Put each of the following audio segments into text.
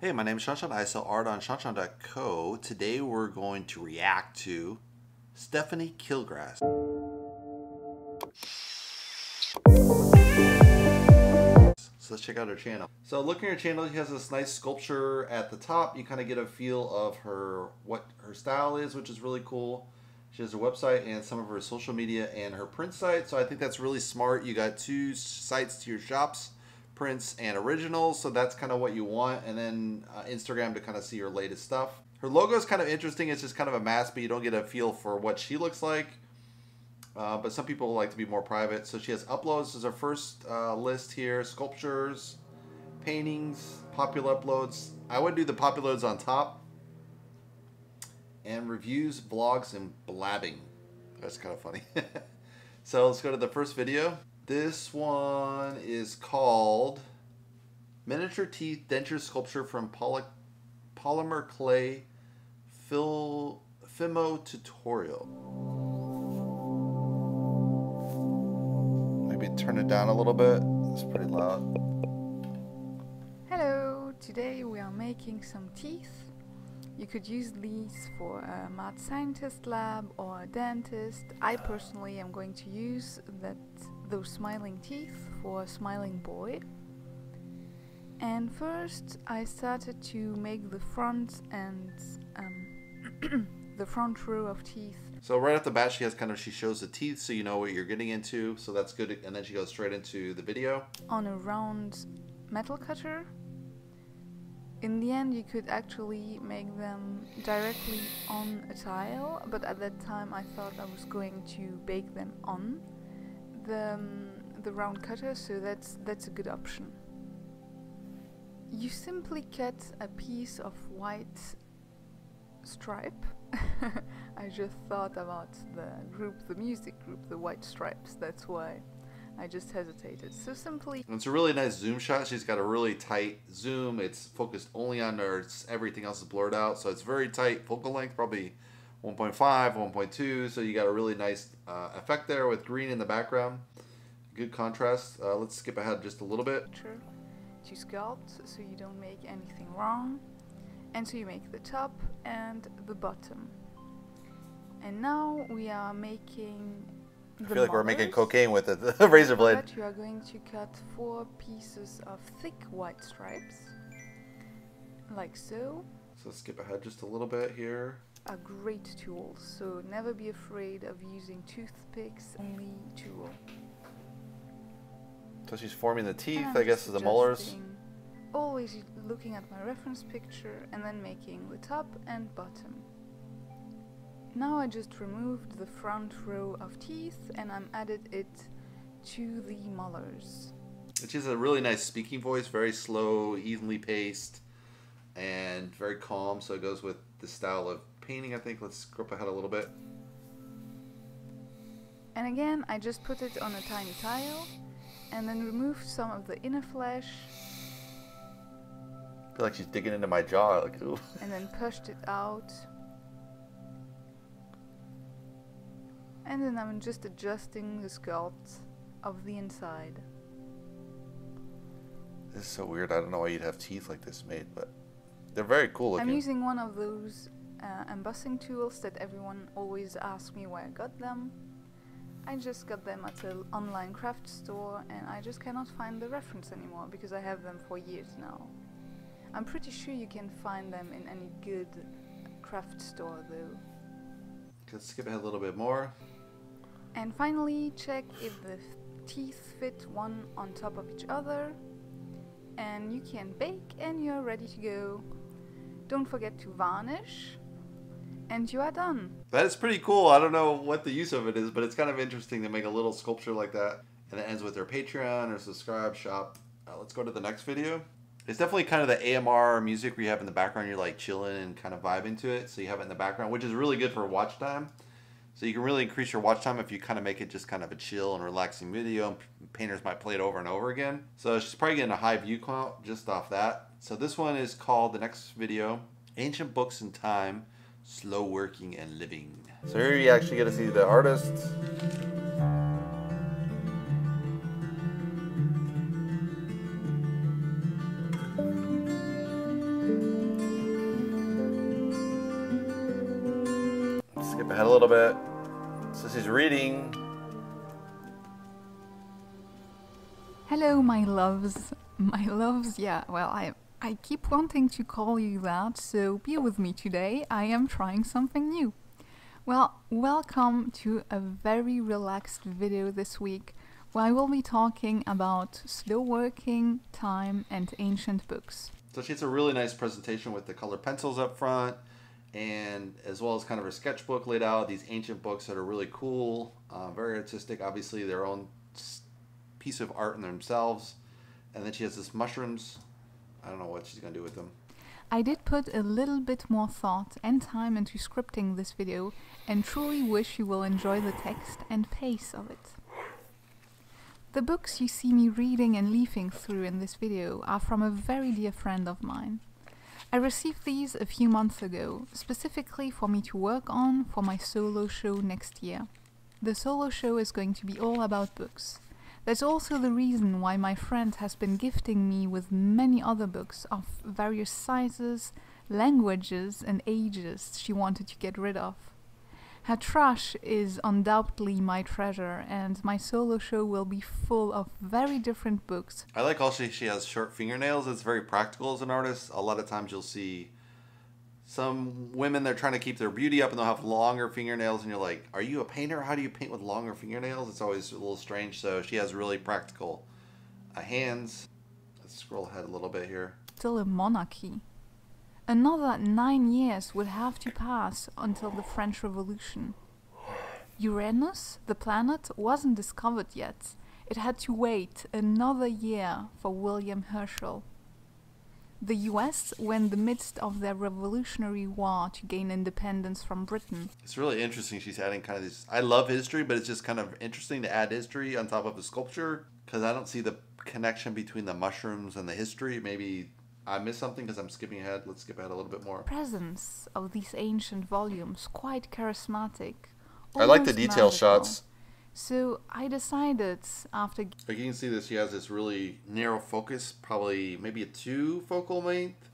Hey, my name is Shawn Shawn. I sell art on shawnshawn.co. Today we're going to react to Stephanie Kilgast. So let's check out her channel. So looking at her channel, she has this nice sculpture at the top. You kind of get a feel of her what her style is, which is really cool. She has her website and some of her social media and her print site. So I think that's really smart. You got two sites to your shops prints and originals. So that's kind of what you want. And then uh, Instagram to kind of see your latest stuff. Her logo is kind of interesting. It's just kind of a mask, but you don't get a feel for what she looks like. Uh, but some people like to be more private. So she has uploads. Is her first uh, list here. Sculptures, paintings, popular uploads. I would do the popular uploads on top. And reviews, vlogs, and blabbing. That's kind of funny. so let's go to the first video. This one is called Miniature Teeth Denture Sculpture from Poly Polymer Clay Phil Fimo Tutorial. Maybe turn it down a little bit. It's pretty loud. Hello, today we are making some teeth. You could use these for a mad scientist lab or a dentist. I personally am going to use that those smiling teeth for a smiling boy. And first I started to make the front and um, the front row of teeth. So right off the bat she has kind of, she shows the teeth so you know what you're getting into. So that's good. And then she goes straight into the video. On a round metal cutter. In the end you could actually make them directly on a tile, but at that time I thought I was going to bake them on the, um, the round cutter, so that's, that's a good option. You simply cut a piece of white stripe. I just thought about the group, the music group, the white stripes, that's why I just hesitated. So simply... It's a really nice zoom shot. She's got a really tight zoom. It's focused only on her. Everything else is blurred out. So it's very tight focal length, probably 1.5, 1.2. So you got a really nice uh, effect there with green in the background. Good contrast. Uh, let's skip ahead just a little bit. To sculpt so you don't make anything wrong. And so you make the top and the bottom. And now we are making I feel like we're making cocaine with it, the razor blade. But you are going to cut four pieces of thick white stripes, like so. So skip ahead just a little bit here are great tools, so never be afraid of using toothpicks, only tool. So she's forming the teeth, I guess, the molars. Always looking at my reference picture and then making the top and bottom. Now I just removed the front row of teeth and I'm added it to the molars. Which is a really nice speaking voice, very slow, evenly paced, and very calm, so it goes with the style of painting, I think. Let's scrub ahead a little bit. And again, I just put it on a tiny tile and then removed some of the inner flesh. I feel like she's digging into my jaw. Like, ooh. And then pushed it out. And then I'm just adjusting the sculpt of the inside. This is so weird. I don't know why you'd have teeth like this made, but they're very cool looking. I'm using one of those uh, embossing tools that everyone always asks me where I got them. I just got them at an online craft store and I just cannot find the reference anymore because I have them for years now. I'm pretty sure you can find them in any good craft store though. Let's skip ahead a little bit more. And finally check if the teeth fit one on top of each other and you can bake and you're ready to go. Don't forget to varnish and you are done. That is pretty cool. I don't know what the use of it is, but it's kind of interesting to make a little sculpture like that. And it ends with their Patreon or subscribe shop. Uh, let's go to the next video. It's definitely kind of the AMR music where you have in the background, you're like chilling and kind of vibing to it. So you have it in the background, which is really good for watch time. So you can really increase your watch time if you kind of make it just kind of a chill and relaxing video. And painters might play it over and over again. So she's probably getting a high view count just off that. So this one is called, the next video, Ancient Books in Time Slow working and living. So here you actually get to see the artist. Skip ahead a little bit. So she's reading. Hello, my loves. My loves, yeah, well, I, I keep wanting to call you that, so be with me today. I am trying something new. Well, welcome to a very relaxed video this week where I will be talking about slow working, time, and ancient books. So she has a really nice presentation with the colored pencils up front and as well as kind of her sketchbook laid out, these ancient books that are really cool, uh, very artistic, obviously their own piece of art in themselves. And then she has this mushrooms I don't know what she's gonna do with them. I did put a little bit more thought and time into scripting this video and truly wish you will enjoy the text and pace of it. The books you see me reading and leafing through in this video are from a very dear friend of mine. I received these a few months ago, specifically for me to work on for my solo show next year. The solo show is going to be all about books. That's also the reason why my friend has been gifting me with many other books of various sizes, languages, and ages she wanted to get rid of. Her trash is undoubtedly my treasure, and my solo show will be full of very different books. I like also she has short fingernails. It's very practical as an artist. A lot of times you'll see some women they're trying to keep their beauty up and they'll have longer fingernails and you're like are you a painter? How do you paint with longer fingernails? It's always a little strange. So she has really practical uh, hands. Let's scroll ahead a little bit here. Still a monarchy. Another nine years would have to pass until the french revolution. Uranus the planet wasn't discovered yet. It had to wait another year for william herschel the US were in the midst of their revolutionary war to gain independence from Britain. It's really interesting. She's adding kind of this. I love history, but it's just kind of interesting to add history on top of the sculpture because I don't see the connection between the mushrooms and the history. Maybe I missed something because I'm skipping ahead. Let's skip ahead a little bit more. Presence of these ancient volumes quite charismatic. I like the detail magical. shots. So I decided after. Like you can see this, she has this really narrow focus, probably maybe a two focal length.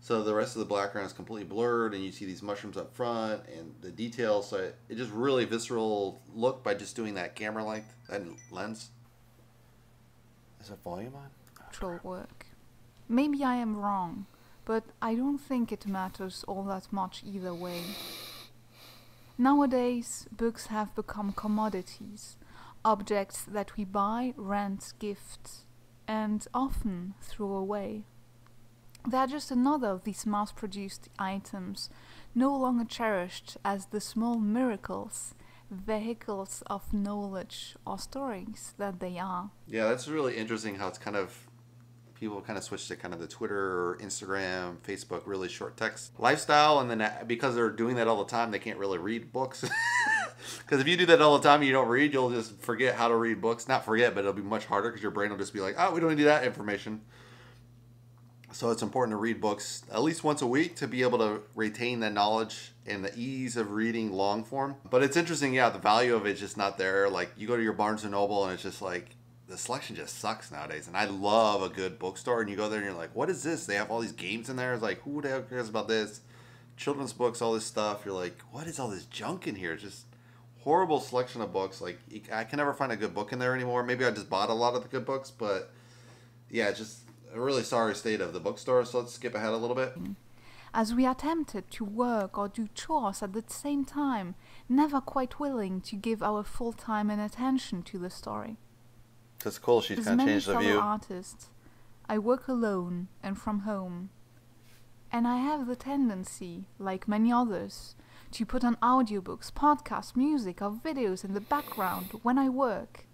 So the rest of the background is completely blurred, and you see these mushrooms up front and the details. So it, it just really visceral look by just doing that camera length and lens. Is that volume on? Actual work. Maybe I am wrong, but I don't think it matters all that much either way. Nowadays, books have become commodities, objects that we buy, rent, gift, and often throw away. They are just another of these mass produced items, no longer cherished as the small miracles, vehicles of knowledge or stories that they are. Yeah, that's really interesting how it's kind of people kind of switched to kind of the Twitter, Instagram, Facebook, really short text lifestyle. And then uh, because they're doing that all the time, they can't really read books. Because if you do that all the time and you don't read, you'll just forget how to read books. Not forget, but it'll be much harder because your brain will just be like, oh, we don't need that information. So it's important to read books at least once a week to be able to retain that knowledge and the ease of reading long form. But it's interesting, yeah, the value of it's just not there. Like you go to your Barnes and Noble and it's just like the selection just sucks nowadays. And I love a good bookstore. And you go there and you're like, what is this? They have all these games in there. It's like, who the hell cares about this? Children's books, all this stuff. You're like, what is all this junk in here? It's just horrible selection of books. Like, I can never find a good book in there anymore. Maybe I just bought a lot of the good books, but yeah, just a really sorry state of the bookstore. So let's skip ahead a little bit. Mm-hmm. As we are tempted to work or do chores at the same time, never quite willing to give our full time and attention to the story. That's cool. She's kind of changed the view. artists, I work alone and from home. And I have the tendency, like many others, to put on audiobooks, podcasts, music, or videos in the background when I work.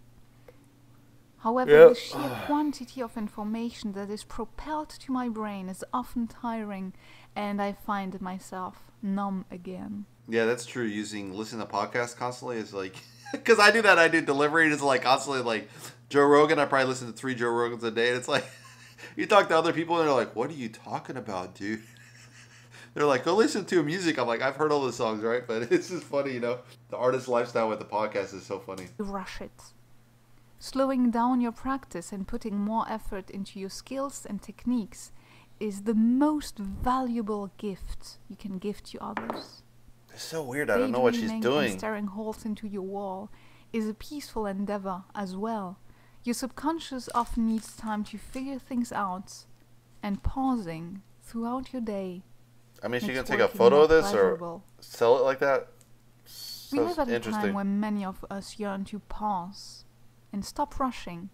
However, yep. the sheer quantity of information that is propelled to my brain is often tiring, and I find myself numb again. Yeah, that's true. Using listening to podcasts constantly is like, because I do that. I do delivery, and it's like constantly like Joe Rogan, I probably listen to three Joe Rogans a day, and it's like you talk to other people, and they're like, "What are you talking about, dude?" they're like, "Go listen to music." I'm like, "I've heard all the songs, right?" But it's just funny, you know. The artist lifestyle with the podcast is so funny. You Rush it. Slowing down your practice and putting more effort into your skills and techniques is the most valuable gift you can give to others. It's so weird. I don't know what she's doing. And staring holes into your wall is a peaceful endeavor as well. Your subconscious often needs time to figure things out, and pausing throughout your day. I mean, she can take a photo of this or sell it like that. We live at a time when many of us yearn to pause and stop rushing.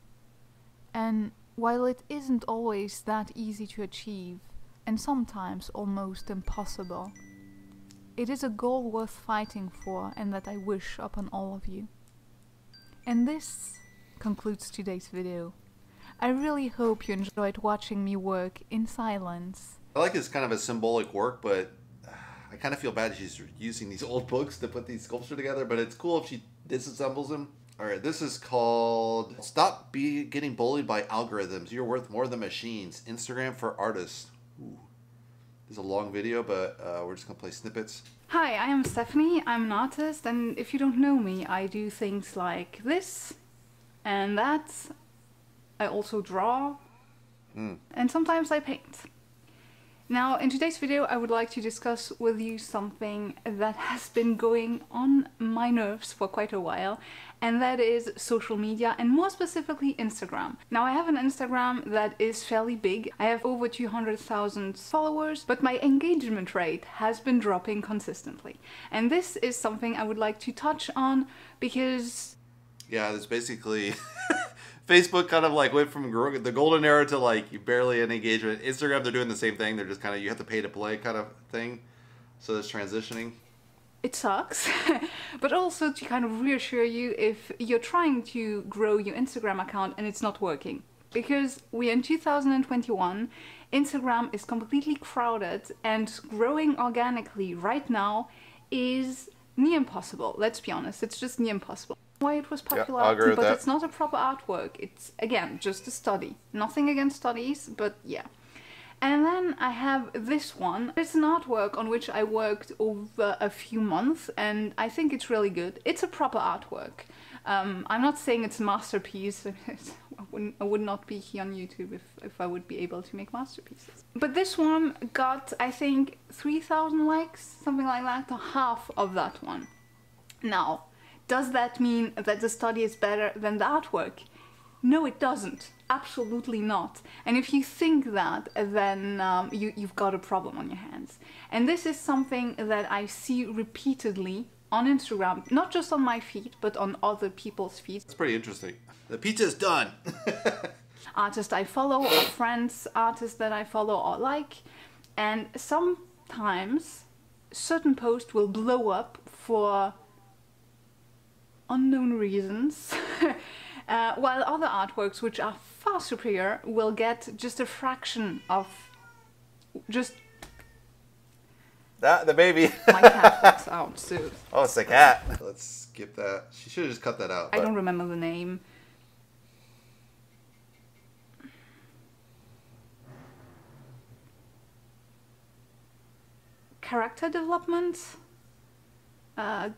And while it isn't always that easy to achieve, and sometimes almost impossible, it is a goal worth fighting for and that I wish upon all of you. And this concludes today's video. I really hope you enjoyed watching me work in silence. I like it's kind of a symbolic work, but uh, I kind of feel bad she's using these old books to put these sculptures together. But it's cool if she disassembles them. All right, this is called "Stop Be Getting Bullied by Algorithms." You're worth more than machines. Instagram for artists. Ooh. This is a long video, but uh, we're just gonna play snippets. Hi, I am Stephanie. I'm an artist, and if you don't know me, I do things like this and that. I also draw, Mm. and sometimes I paint. Now, in today's video, I would like to discuss with you something that has been going on my nerves for quite a while, and that is social media, and more specifically Instagram. Now, I have an Instagram that is fairly big. I have over 200,000 followers, but my engagement rate has been dropping consistently. And this is something I would like to touch on because Yeah, it's basically Facebook kind of like went from the golden era to like barely any engagement. Instagram, they're doing the same thing. They're just kind of you have to pay to play kind of thing. So it's transitioning. it sucks, but also to kind of reassure you if you're trying to grow your Instagram account and it's not working. Because we're in 2021, Instagram is completely crowded, and growing organically right now is near impossible. Let's be honest, it's just near impossible. Why it was popular, with but it's not a proper artwork. It's again just a study. Nothing against studies, but yeah. And then I have this one. It's an artwork on which I worked over a few months, and I think it's really good. It's a proper artwork. Um, I'm not saying it's a masterpiece. I, wouldn't, I would not be here on YouTube if, if I would be able to make masterpieces. But this one got, I think, 3,000 likes, something like that, to half of that one. Now, does that mean that the study is better than the artwork? No, it doesn't. Absolutely not. And if you think that, then um, you, you've got a problem on your hands. And this is something that I see repeatedly on Instagram, not just on my feed, but on other people's feeds. That's pretty interesting. The pizza's done. Artists I follow, or friends, artists that I follow or like. And sometimes certain posts will blow up for unknown reasons, uh, while other artworks, which are far superior, will get just a fraction of just that the baby. my cat walks out. So oh, it's the cat. Let's skip that. She should have just cut that out. I but- don't remember the name. Character development, uh,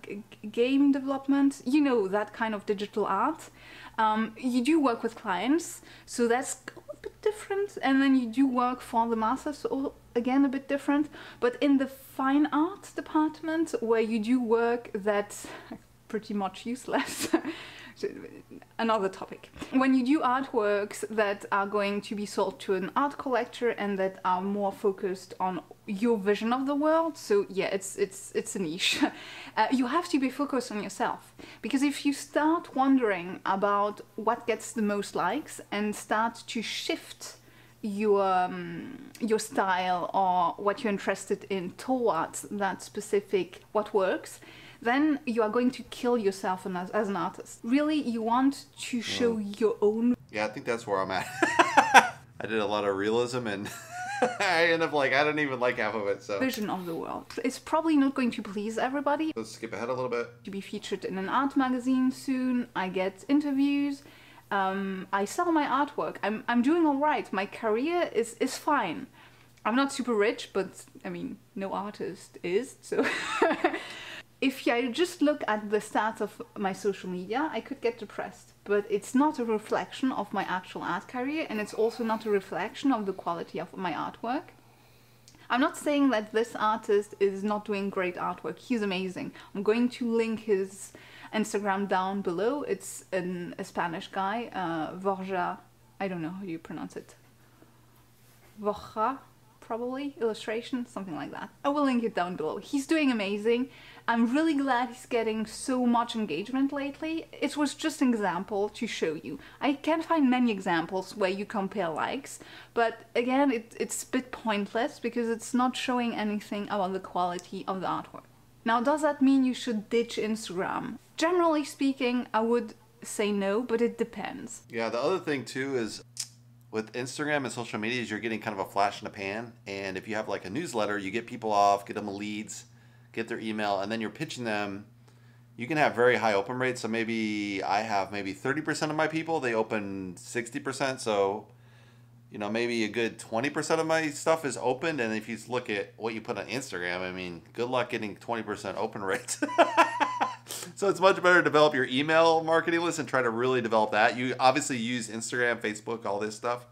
game development, you know, that kind of digital art. Um, you do work with clients, so that's a bit different. And then you do work for the masters, so again, a bit different. But in the fine arts department, where you do work that's pretty much useless. Another topic. When you do artworks that are going to be sold to an art collector and that are more focused on your vision of the world, so yeah, it's it's it's a niche. Uh, you have to be focused on yourself because if you start wondering about what gets the most likes and start to shift your um, your style or what you're interested in towards that specific what works then you are going to kill yourself as, as an artist really you want to show your own Yeah, I think that's where I'm at. I did a lot of realism and I end up like I don't even like half of it. So. Vision of the world. It's probably not going to please everybody. Let's skip ahead a little bit. to be featured in an art magazine soon. I get interviews. Um, i sell my artwork. I'm, I'm doing all right. My career is, is fine. I'm not super rich but i mean no artist is so if I just look at the stats of my social media, I could get depressed. But it's not a reflection of my actual art career, and it's also not a reflection of the quality of my artwork. I'm not saying that this artist is not doing great artwork. He's amazing. I'm going to link his Instagram down below. It's an, a Spanish guy, uh, Vorja. I don't know how you pronounce it. Vorja, probably illustration, something like that. I will link it down below. He's doing amazing. I'm really glad he's getting so much engagement lately. It was just an example to show you. I can't find many examples where you compare likes, but again, it, it's a bit pointless because it's not showing anything about the quality of the artwork. Now, does that mean you should ditch Instagram? Generally speaking, I would say no, but it depends. Yeah, the other thing too is with Instagram and social media is you're getting kind of a flash in the pan. And if you have like a newsletter, you get people off, get them leads, get their email, and then you're pitching them. You can have very high open rates. So maybe I have maybe 30% of my people, they open 60%. So, you know, maybe a good 20% of my stuff is opened. And if you look at what you put on Instagram, I mean, good luck getting 20% open rates. so it's much better to develop your email marketing list and try to really develop that. You obviously use Instagram, Facebook, all this stuff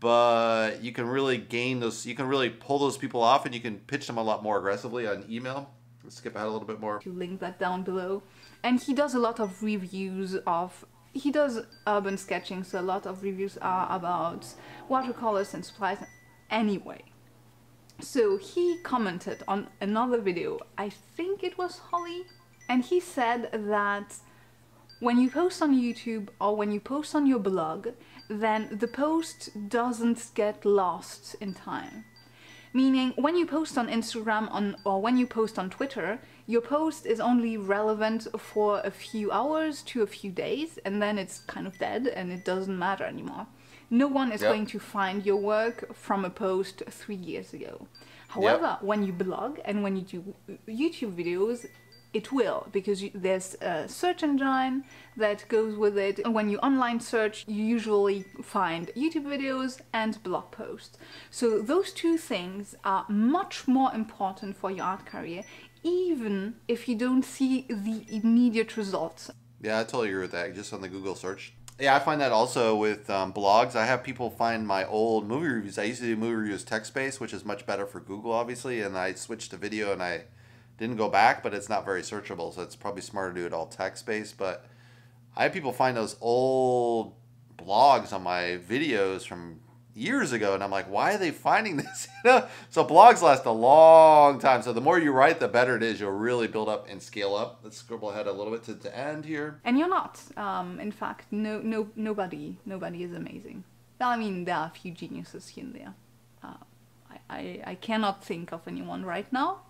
but you can really gain those you can really pull those people off and you can pitch them a lot more aggressively on email. Let's skip ahead a little bit more. To link that down below. And he does a lot of reviews of he does urban sketching so a lot of reviews are about watercolors and supplies anyway. So he commented on another video i think it was holly and he said that when you post on youtube or when you post on your blog then the post doesn't get lost in time. Meaning, when you post on Instagram on, or when you post on Twitter, your post is only relevant for a few hours to a few days, and then it's kind of dead and it doesn't matter anymore. No one is yep. going to find your work from a post three years ago. However, yep. when you blog and when you do YouTube videos, it will because you, there's a search engine that goes with it. When you online search, you usually find YouTube videos and blog posts. So those two things are much more important for your art career, even if you don't see the immediate results. Yeah, I totally agree with that. Just on the Google search. Yeah, I find that also with um, blogs. I have people find my old movie reviews. I used to do movie reviews text based, which is much better for Google, obviously. And I switched to video and I didn't go back, but it's not very searchable, so it's probably smarter to do it all text based. But I have people find those old blogs on my videos from years ago, and I'm like, why are they finding this? you know? so blogs last a long time. So the more you write, the better it is. You'll really build up and scale up. Let's scribble ahead a little bit to, the end here. And you're not. Um, in fact, no, no, nobody, nobody is amazing. I mean, there are a few geniuses and there. Uh, I, I, I cannot think of anyone right now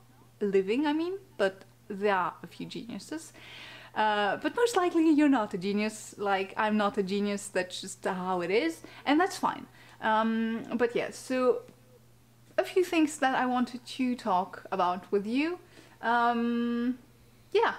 living, I mean, but there are a few geniuses. Uh, but most likely you're not a genius, like I'm not a genius, that's just how it is, and that's fine. Um, but yeah, so a few things that I wanted to talk about with you. Um, yeah,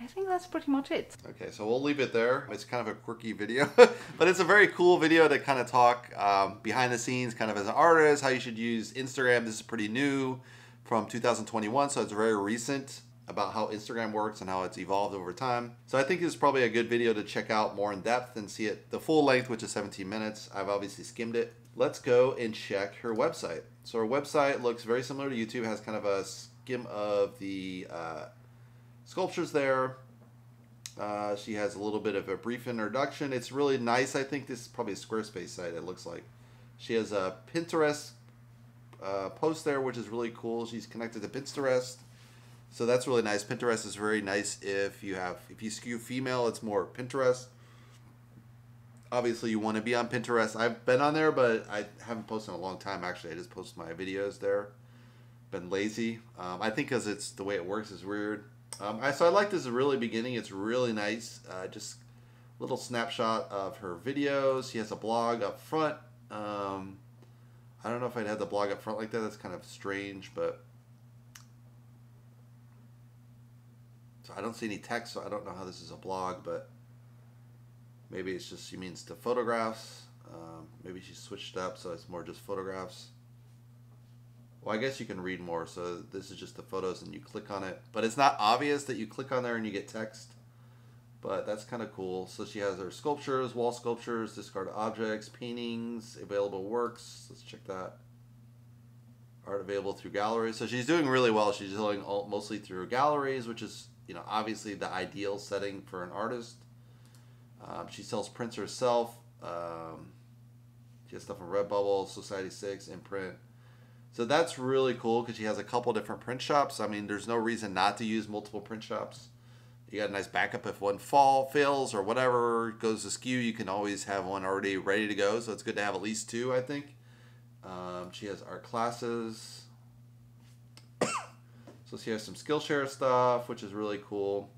I think that's pretty much it. Okay, so we'll leave it there. It's kind of a quirky video, but it's a very cool video to kind of talk um, behind the scenes, kind of as an artist, how you should use Instagram. This is pretty new from 2021, so it's very recent about how Instagram works and how it's evolved over time. So I think it's probably a good video to check out more in depth and see it the full length, which is 17 minutes. I've obviously skimmed it. Let's go and check her website. So her website looks very similar to YouTube, has kind of a skim of the uh, sculptures there. Uh, she has a little bit of a brief introduction. It's really nice. I think this is probably a Squarespace site, it looks like. She has a Pinterest uh, post there, which is really cool. She's connected to Pinterest. So that's really nice. Pinterest is very nice if you have, if you skew female, it's more Pinterest. Obviously, you want to be on Pinterest. I've been on there, but I haven't posted in a long time, actually. I just post my videos there. Been lazy. Um, I think because it's the way it works is weird. Um, I, so I like this really beginning. It's really nice. Uh, just little snapshot of her videos. She has a blog up front. Um, I don't know if I'd had the blog up front like that. That's kind of strange, but so I don't see any text, so I don't know how this is a blog, but maybe it's just she means to photographs. Um, maybe she switched up, so it's more just photographs. Well, I guess you can read more. So this is just the photos and you click on it. But it's not obvious that you click on there and you get text. But that's kind of cool. So she has her sculptures, wall sculptures, discarded objects, paintings, available works. Let's check that. art available through galleries. So she's doing really well. She's doing all, mostly through galleries, which is you know obviously the ideal setting for an artist. Um, she sells prints herself. Um, she has stuff from Redbubble, Society Six, INPRNT. So that's really cool because she has a couple different print shops. I mean, there's no reason not to use multiple print shops. You got a nice backup if one fall fails or whatever goes askew. You can always have one already ready to go. So it's good to have at least two, I think. Um, she has art classes. so she has some Skillshare stuff, which is really cool.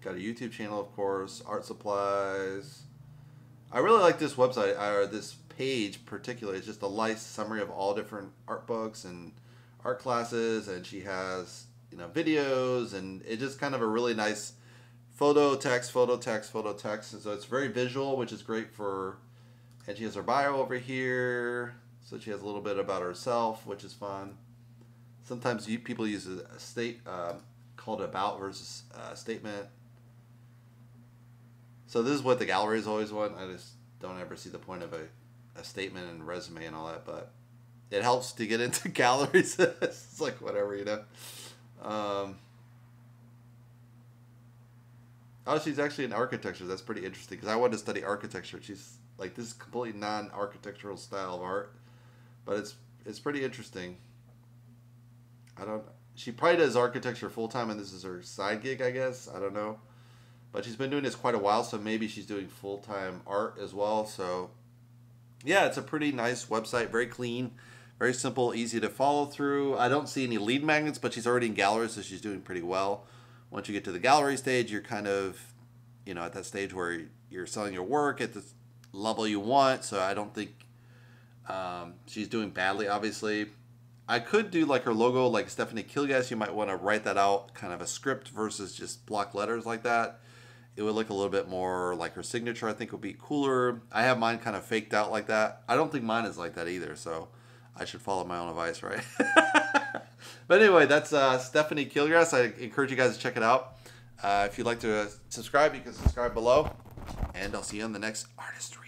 Got a YouTube channel, of course, art supplies. I really like this website or this page particularly. is just a nice summary of all different art books and art classes, and she has you know videos, and it's just kind of a really nice photo text, photo text, photo text, and so it's very visual, which is great for. And she has her bio over here, so she has a little bit about herself, which is fun. Sometimes you, people use a state uh, called about versus uh, statement. So this is what the galleries always want. I just don't ever see the point of a, a statement and resume and all that, but it helps to get into galleries. it's like whatever, you know. Um, oh, she's actually in architecture. That's pretty interesting because I wanted to study architecture. She's like this is completely non-architectural style of art, but it's it's pretty interesting. I don't. She probably does architecture full time, and this is her side gig, I guess. I don't know, but she's been doing this quite a while, so maybe she's doing full time art as well. So, yeah, it's a pretty nice website, very clean, very simple, easy to follow through. I don't see any lead magnets, but she's already in galleries, so she's doing pretty well. Once you get to the gallery stage, you're kind of, you know, at that stage where you're selling your work at the level you want. So I don't think um, she's doing badly, obviously. I could do like her logo, like Stephanie Kilgast. You might want to write that out, kind of a script versus just block letters like that. It would look a little bit more like her signature. I think would be cooler. I have mine kind of faked out like that. I don't think mine is like that either. So I should follow my own advice, right? but anyway, that's uh, Stephanie Kilgast. I encourage you guys to check it out. Uh, if you'd like to uh, subscribe, you can subscribe below. And I'll see you on the next Artist React video.